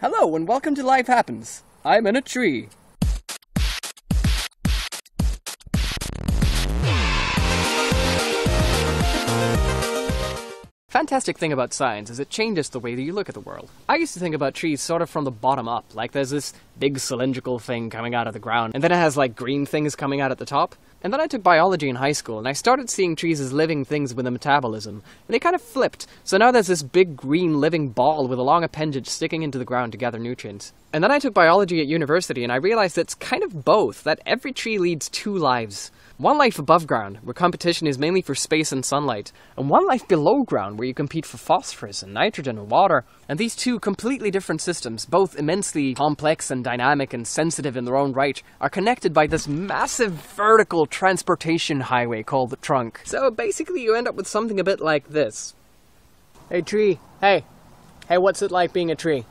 Hello and welcome to Life Happens. I'm in a tree. Fantastic thing about science is it changes the way that you look at the world. I used to think about trees sort of from the bottom up, like there's this big cylindrical thing coming out of the ground, and then it has like green things coming out at the top. And then I took biology in high school, and I started seeing trees as living things with a metabolism, and they kind of flipped. So now there's this big green living ball with a long appendage sticking into the ground to gather nutrients. And then I took biology at university, and I realized it's kind of both, that every tree leads two lives. One life above ground, where competition is mainly for space and sunlight, and one life below ground, where you compete for phosphorus and nitrogen and water. And these two completely different systems, both immensely complex and dynamic and sensitive in their own right, are connected by this massive vertical transportation highway called the trunk. So basically, you end up with something a bit like this. Hey, tree. Hey. Hey, what's it like being a tree?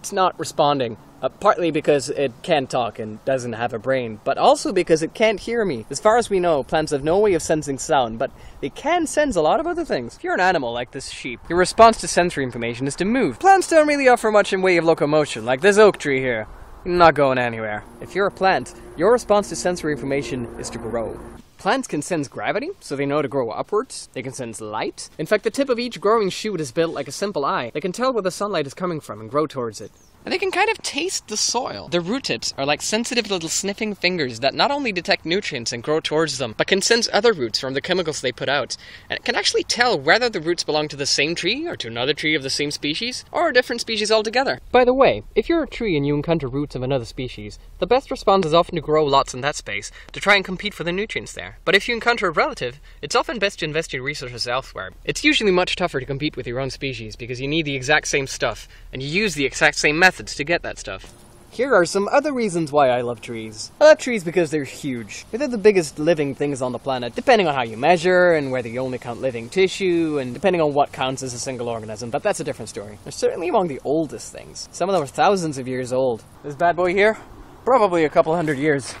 It's not responding. Uh, partly because it can't talk and doesn't have a brain, but also because it can't hear me. As far as we know, plants have no way of sensing sound, but they can sense a lot of other things. If you're an animal like this sheep, your response to sensory information is to move. Plants don't really offer much in way of locomotion, like this oak tree here. Not going anywhere. If you're a plant, your response to sensory information is to grow. Plants can sense gravity, so they know to grow upwards. They can sense light. In fact, the tip of each growing shoot is built like a simple eye. They can tell where the sunlight is coming from and grow towards it. And they can kind of taste the soil. Their root tips are like sensitive little sniffing fingers that not only detect nutrients and grow towards them, but can sense other roots from the chemicals they put out. And it can actually tell whether the roots belong to the same tree, or to another tree of the same species, or a different species altogether. By the way, if you're a tree and you encounter roots of another species, the best response is often to grow lots in that space, to try and compete for the nutrients there. But if you encounter a relative, it's often best to invest your resources elsewhere. It's usually much tougher to compete with your own species, because you need the exact same stuff, and you use the exact same method methods to get that stuff. Here are some other reasons why I love trees. I love trees because they're huge. They're the biggest living things on the planet, depending on how you measure and whether you only count living tissue and depending on what counts as a single organism, but that's a different story. They're certainly among the oldest things. Some of them are thousands of years old. This bad boy here? Probably a couple hundred years.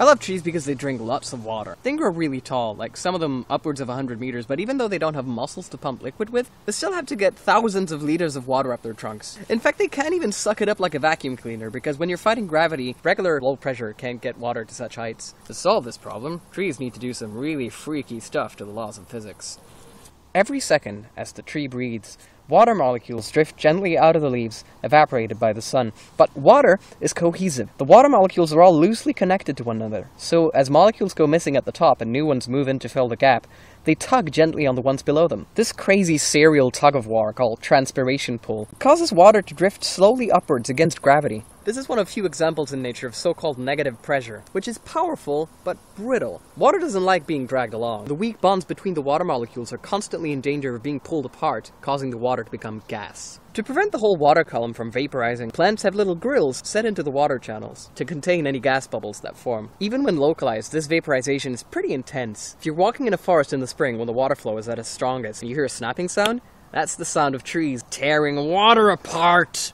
I love trees because they drink lots of water. They grow really tall, like some of them upwards of 100 meters, but even though they don't have muscles to pump liquid with, they still have to get thousands of liters of water up their trunks. In fact, they can't even suck it up like a vacuum cleaner, because when you're fighting gravity, regular low pressure can't get water to such heights. To solve this problem, trees need to do some really freaky stuff to the laws of physics. Every second, as the tree breathes, water molecules drift gently out of the leaves, evaporated by the sun. But water is cohesive. The water molecules are all loosely connected to one another, so as molecules go missing at the top and new ones move in to fill the gap, they tug gently on the ones below them. This crazy serial tug of war, called transpiration pull, causes water to drift slowly upwards against gravity. This is one of few examples in nature of so-called negative pressure, which is powerful but brittle. Water doesn't like being dragged along. The weak bonds between the water molecules are constantly in danger of being pulled apart, causing the water to become gas. To prevent the whole water column from vaporizing, plants have little grills set into the water channels to contain any gas bubbles that form. Even when localized, this vaporization is pretty intense. If you're walking in a forest in the spring when the water flow is at its strongest and you hear a snapping sound, that's the sound of trees tearing water apart.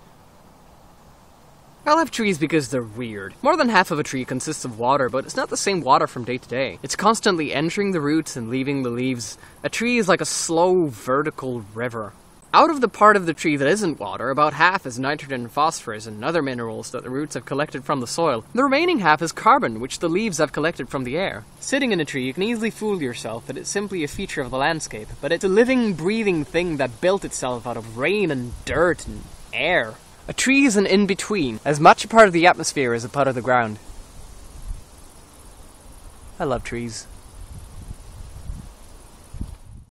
I love trees because they're weird. More than half of a tree consists of water, but it's not the same water from day to day. It's constantly entering the roots and leaving the leaves. A tree is like a slow, vertical river. Out of the part of the tree that isn't water, about half is nitrogen and phosphorus and other minerals that the roots have collected from the soil. The remaining half is carbon, which the leaves have collected from the air. Sitting in a tree, you can easily fool yourself that it's simply a feature of the landscape, but it's a living, breathing thing that built itself out of rain and dirt and air. A tree is an in-between, as much a part of the atmosphere as a part of the ground. I love trees.